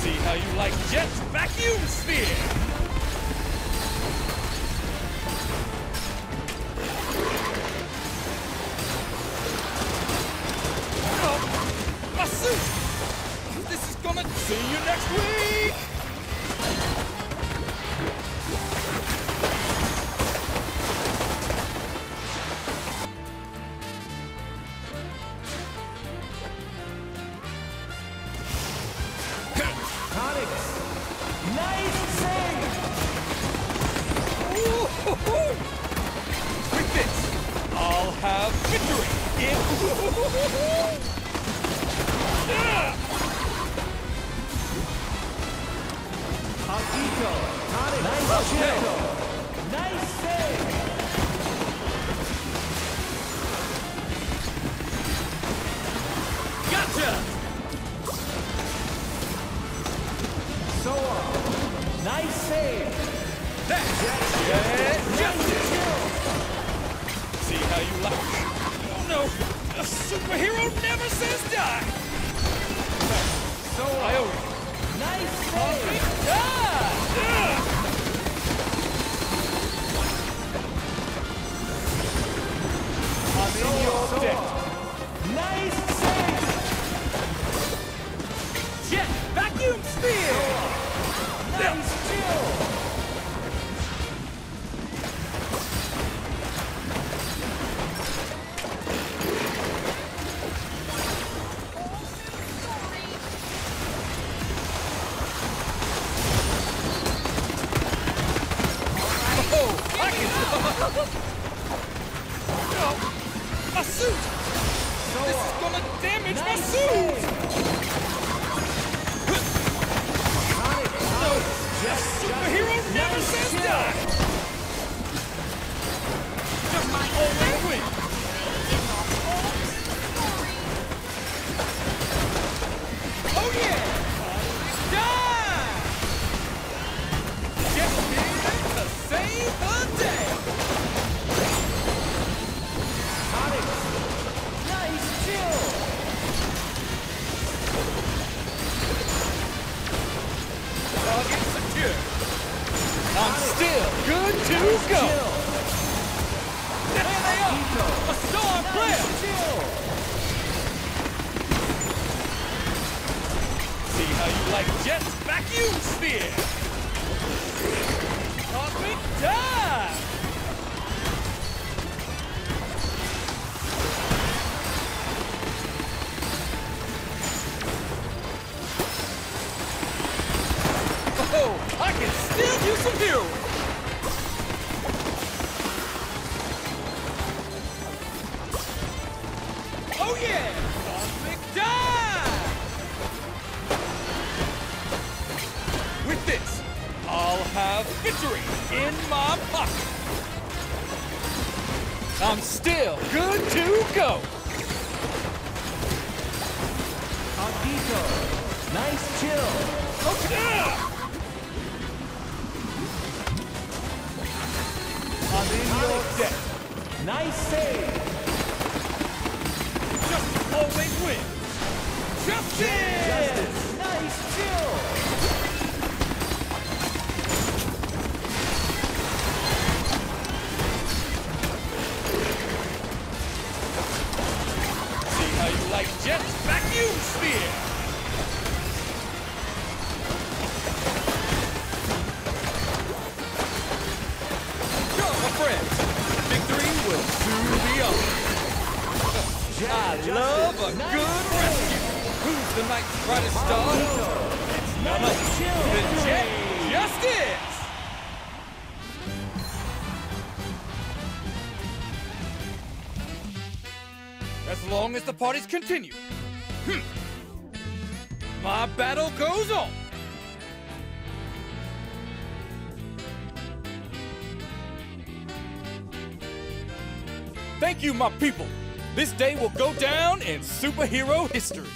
See how you like Jet's vacuum sphere! With this, I'll have victory in. Akito. Nice. Nice See how you like Oh no! A superhero never says die! No, my suit. This is gonna damage my Nice suit. Good to go. There they are. A star player. See how you like Jet's vacuum sphere. Cosmic dive. Oh, I can still use some heroin. With this, I'll have victory in my pocket. I'm still good to go. Akito. Nice. Okay. I'm in your debt. Nice save. Always win. Justice! Justice. Nice chill. See how you like Jet's vacuum sphere. I love a good rescue. Who's the night's brightest star? It's none other than Jet Justice. As long as the parties continue, hmm, my battle goes on. Thank you, my people. This day will go down in superhero history.